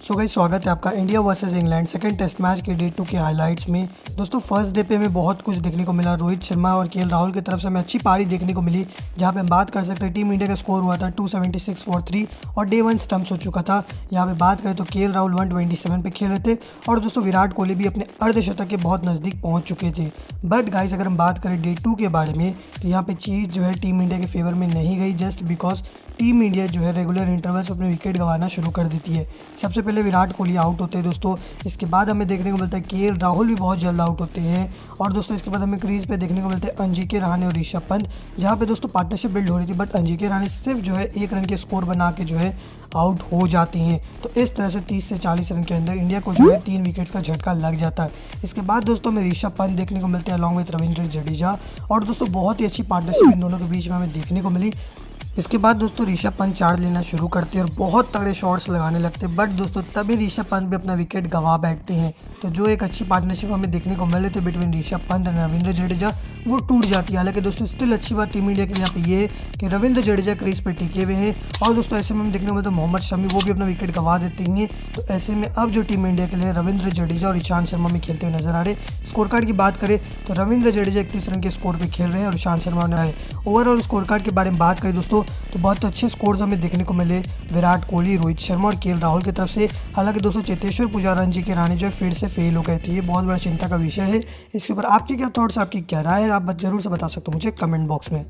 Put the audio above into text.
सो गई स्वागत है आपका India versus England second test match के डे टू के हाइलाइट्स में। दोस्तों फ़र्स्ट डे पे हमें बहुत कुछ देखने को मिला। रोहित शर्मा और के राहुल की तरफ़ से हमें अच्छी पारी देखने को मिली, जहाँ पे हम बात कर सकते हैं टीम इंडिया का स्कोर हुआ था 276 फॉर थ्री और डे वन स्टम्प्स हो चुका था। यहाँ पे बात करें तो के राहुल वन ट्वेंटी पे खेल रहे थे और दोस्तों, विराट कोहली भी अपने अर्धशतक के बहुत नज़दीक पहुँच चुके थे। बट गाइस अगर हम बात करें डे टू के बारे में तो यहाँ पे चीज़ जो है टीम इंडिया के फेवर में नहीं गई जस्ट बिकॉज़ टीम इंडिया जो है रेगुलर इंटरवल्स अपने विकेट गंवाना शुरू कर देती है। सबसे पहले विराट कोहली आउट होते हैं दोस्तों। इसके बाद हमें देखने को मिलता है के राहुल भी बहुत जल्द आउट होते हैं। और दोस्तों, इसके बाद हमें क्रीज पे देखने को मिलते हैं अंजिके रहाने और ऋषभ पंत, जहाँ पे दोस्तों पार्टनरशिप बिल्ड हो रही थी बट अंजिके रहाने सिर्फ़ जो है एक रन के स्कोर बना के जो है आउट हो जाती हैं। तो इस तरह से 30 से 40 रन के अंदर इंडिया को जो है तीन विकेट्स का झटका लग जाता है। इसके बाद दोस्तों हमें ऋषभ पंत देखने को मिलते हैं अलॉन्ग विथ रविंद्र जडेजा। और दोस्तों, बहुत ही अच्छी पार्टनरशिप इन दोनों के बीच में हमें देखने को मिली। इसके बाद दोस्तों ऋषभ पंत चार लेना शुरू करते हैं और बहुत तगड़े शॉट्स लगाने लगते हैं। बट दोस्तों तभी ऋषभ पंत भी अपना विकेट गंवा बैठते हैं। तो जो एक अच्छी पार्टनरशिप हमें देखने को मिले थे बिटवीन ऋषभ पंत और रविंद्र जडेजा, वो टूट जाती है। हालाँकि दोस्तों स्टिल अच्छी बात टीम इंडिया के लिए यहाँ पे ये है कि रविंद्र जडेजा क्रीज पर टिके हुए हैं। और दोस्तों, ऐसे में हम देखने को मिलते मोहम्मद शमी, वो भी अपना विकेट गंवा देते हैं। तो ऐसे में अब जो टीम इंडिया के लिए रविंद्र जडेजा और ईशांत शर्मा में खेलते हुए नज़र आ रहे स्कोर कार्ड की बात करें तो रविंद्र जडेजा इकतीस रन के स्कोर पर खेल रहे हैं और ईशांत शर्मा ने आए। ओवरऑल स्कोर कार्ड के बारे में बात करें दोस्तों तो बहुत अच्छे स्कोर्स हमें देखने को मिले। विराट कोहली, रोहित शर्मा और के राहुल की तरफ़ से। हालाँकि दोस्तों, चेतेश्वर पुजारा जी के रानी जो है, फिर से फेल हो गए थे। ये बहुत बड़ा चिंता का विषय है। इसके ऊपर आपके क्या थॉट्स आपकी क्या राय है? आप ज़रूर से बता सकते हो मुझे कमेंट बॉक्स में।